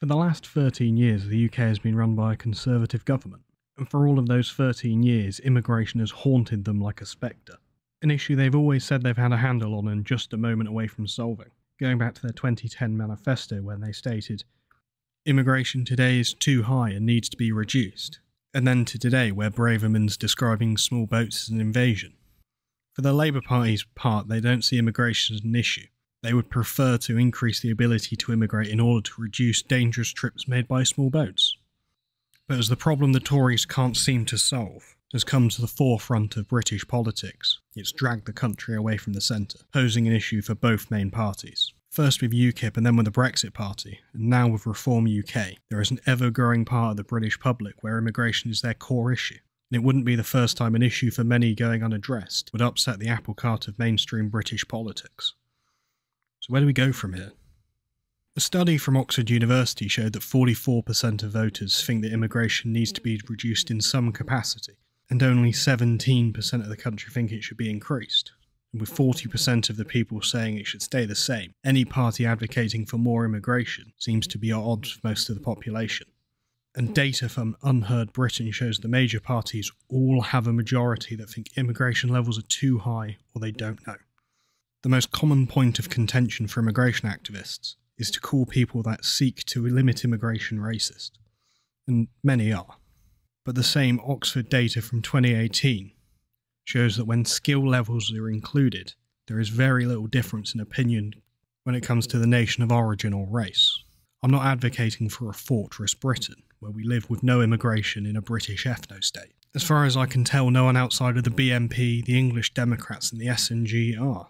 For the last 13 years, the UK has been run by a Conservative government, and for all of those 13 years, immigration has haunted them like a spectre. An issue they've always said they've had a handle on and just a moment away from solving, going back to their 2010 manifesto when they stated, Immigration today is too high and needs to be reduced. And then to today, where Braverman's describing small boats as an invasion. For the Labour Party's part, they don't see immigration as an issue. They would prefer to increase the ability to immigrate in order to reduce dangerous trips made by small boats. But as the problem the Tories can't seem to solve has come to the forefront of British politics, it's dragged the country away from the centre, posing an issue for both main parties. First with UKIP and then with the Brexit Party, and now with Reform UK, there is an ever growing part of the British public where immigration is their core issue. And it wouldn't be the first time an issue for many going unaddressed would upset the apple cart of mainstream British politics. So, where do we go from here? A study from Oxford University showed that 44% of voters think that immigration needs to be reduced in some capacity, and only 17% of the country think it should be increased. And with 40% of the people saying it should stay the same, any party advocating for more immigration seems to be at odds with most of the population. And data from UnHerd Britain shows the major parties all have a majority that think immigration levels are too high or they don't know. The most common point of contention for immigration activists is to call people that seek to limit immigration racist. And many are. But the same Oxford data from 2018 shows that when skill levels are included, there is very little difference in opinion when it comes to the nation of origin or race. I'm not advocating for a fortress Britain, where we live with no immigration in a British ethno state. As far as I can tell, no one outside of the BNP, the English Democrats, and the SNG are.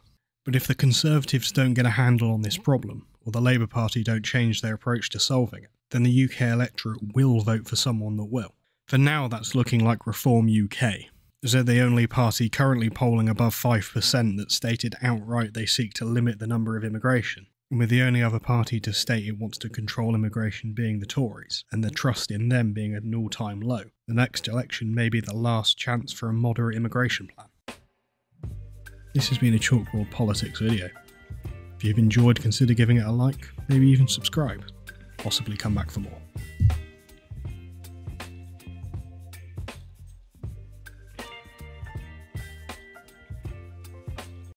But if the Conservatives don't get a handle on this problem, or the Labour Party don't change their approach to solving it, then the UK electorate will vote for someone that will. For now, that's looking like Reform UK, as they're the only party currently polling above 5% that stated outright they seek to limit the number of immigration, and with the only other party to state it wants to control immigration being the Tories, and the trust in them being at an all time low. The next election may be the last chance for a moderate immigration plan. This has been a Chalkboard Politics video. If you've enjoyed, consider giving it a like, maybe even subscribe. Possibly come back for more.